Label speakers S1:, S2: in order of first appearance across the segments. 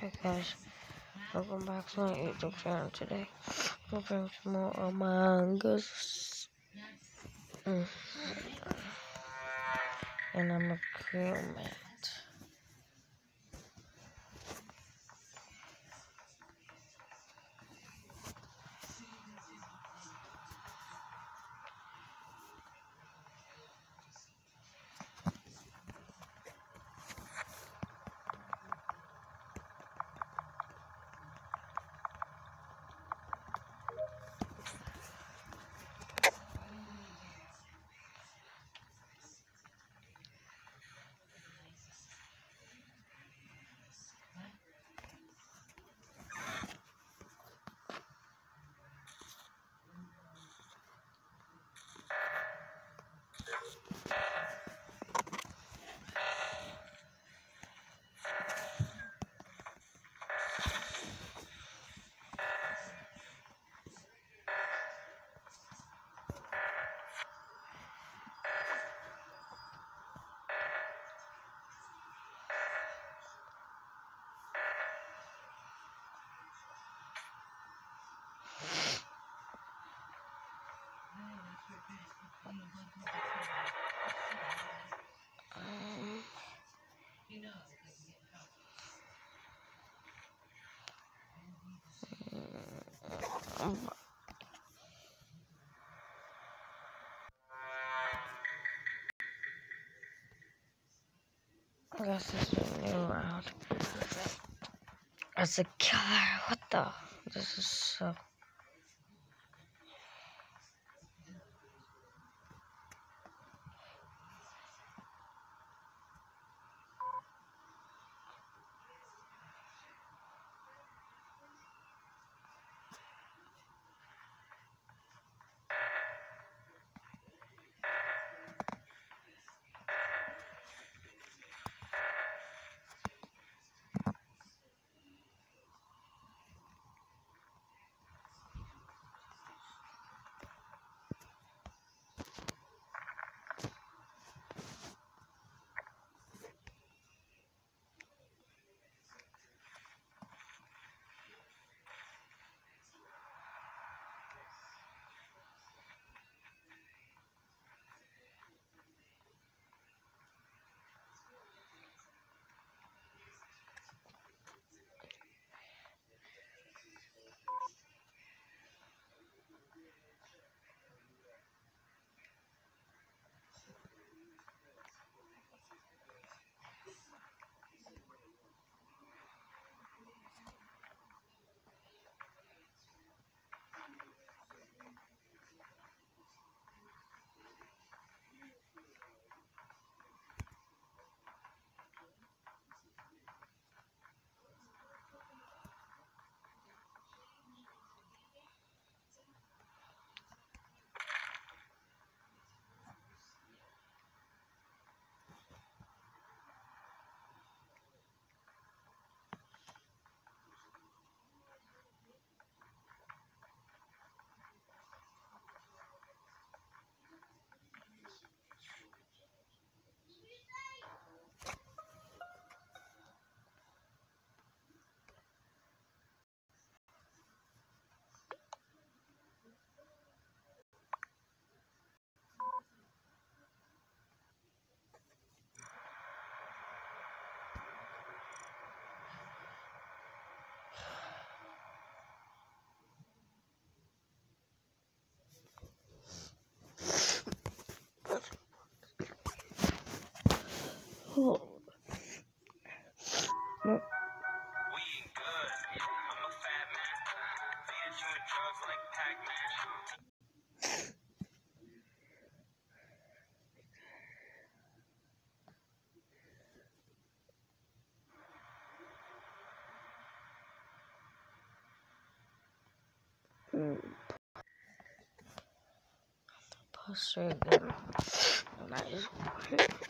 S1: Hey guys, welcome back to my YouTube channel today. We're playing some more Among Us. Mm. And I'm a crewmate. I guess this is a new round. As a killer, what the? This is so. Oh. No.
S2: We ain't good. I'm a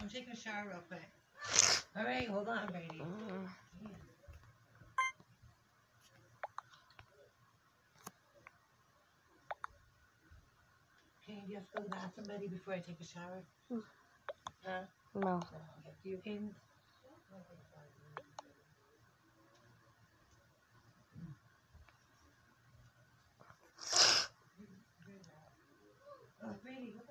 S3: I'm taking a shower real quick. All right, hold on, Brady.
S1: Mm.
S3: Can you just go to the bathroom, buddy, before I take a shower?
S1: Mm.
S3: Huh?
S1: No.
S3: No. Okay. Do you, Hayden? Oh, Brady, what